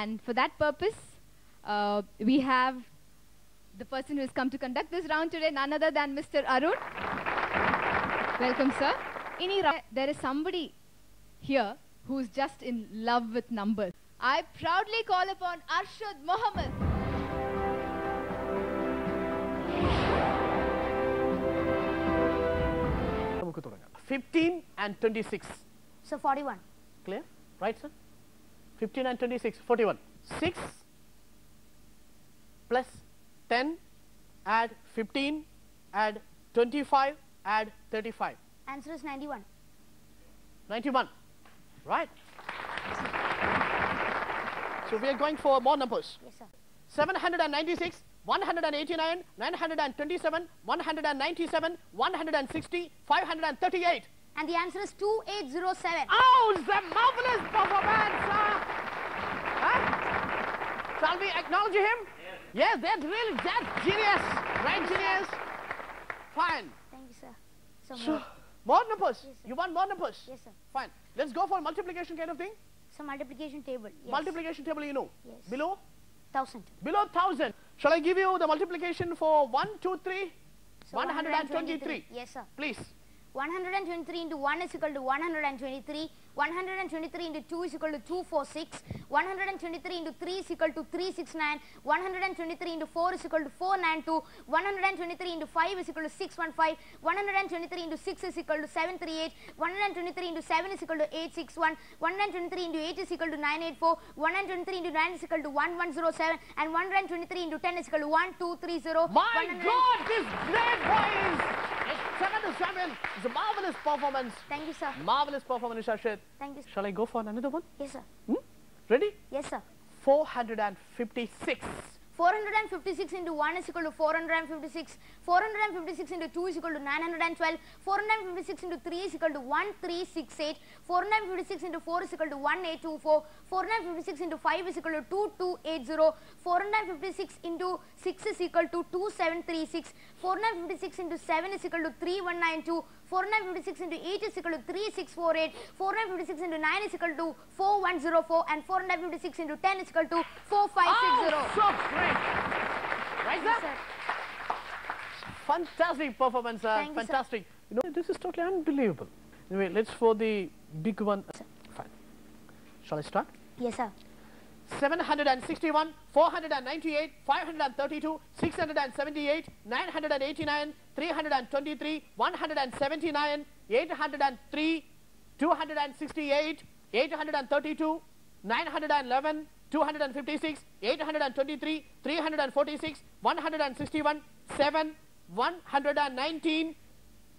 And for that purpose, uh, we have the person who has come to conduct this round today, none other than Mr. Arun. Welcome, sir. In there is somebody here who's just in love with numbers. I proudly call upon Arshad Mohammed. Fifteen and twenty-six. So forty-one. Clear? Right, sir? 15 and 26, 41. 6 plus 10, add 15, add 25, add 35. Answer is 91. 91, right. so we are going for more numbers. Yes, sir. 796, 189, 927, 197, 160, 538. And the answer is 2807. Oh, it's a marvelous performance! Shall we acknowledge him? Yes, that's really, that's genius! Right, genius? Fine. Thank you, sir. So, So, more. more numbers. Yes, you want more numbers? Yes, sir. Fine. Let's go for multiplication kind of thing. So multiplication table. Yes. Multiplication table, you know. Yes. Below? 1000. Below 1000. Shall I give you the multiplication for 1, 2, 3? So 123. Yes, sir. Please. 123 into 1 is equal to 123. 123 into 2 is equal to 246. 123 into 3 is equal to 369. 123 into 4 is equal to 492. 123 into 5 is equal to 615. 123 into 6 is equal to 738. 123 into 7 is equal to 861. 123 into 8 is equal to 984. 123 into 9 is equal to 1107. And 123 into 10 is equal to 1230. My God, this great boys! It's 7 to 7. It's a marvelous performance. Thank you, sir. Marvelous performance, Shashit. Thank you, sir. Shall I go for another one? Yes, sir. Hmm? Ready? Yes, sir. 456. 456 into 1 is equal to 456. 456 into 2 is equal to 912. 456 into 3 is equal to 1368. 456 into 4 is equal to 1824. 456 into 5 is equal to 2280. 456 into 6 is equal to 2736. 456 into 7 is equal to 3192. 456 into 8 is equal to 3648. 456 into 9 is equal to 4104. And 456 into 10 is equal to 4560. Oh, so great! Right, Yes, sir? sir. Fantastic performance, sir. Thank you, sir. Fantastic. You know, this is totally unbelievable. Anyway, let's for the big one. Fine. Shall I start? Yes, sir. 761, 498, 532, 678, 989, 323, 179, 803, 268, 832, 911, 256, 823, 346, 161, 7, 119,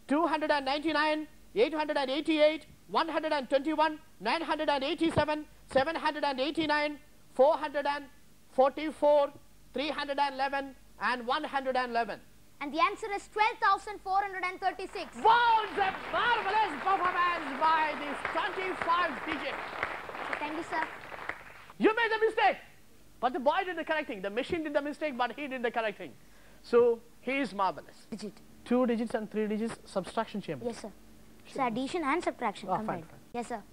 299, 888, 121, 987, 789, 444, 311, and 111. And the answer is 12,436. Wow, it's a marvelous performance by this 25 digit. Thank you, sir. You made the mistake, but the boy did the correct thing. The machine did the mistake, but he did the correct thing. So he is marvelous. Digit. Two digits and three digits subtraction chamber. Yes, sir. So addition and subtraction Oh, fine, combined. fine. Yes, sir.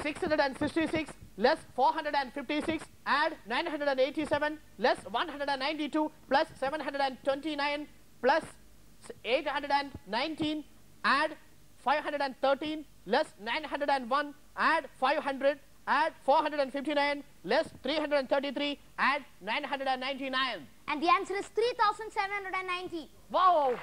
666 less 456 add 987 less 192 plus 729 plus 819 add 513 less 901 add 500 add 459 less 333 add 999 And the answer is 3,790. wow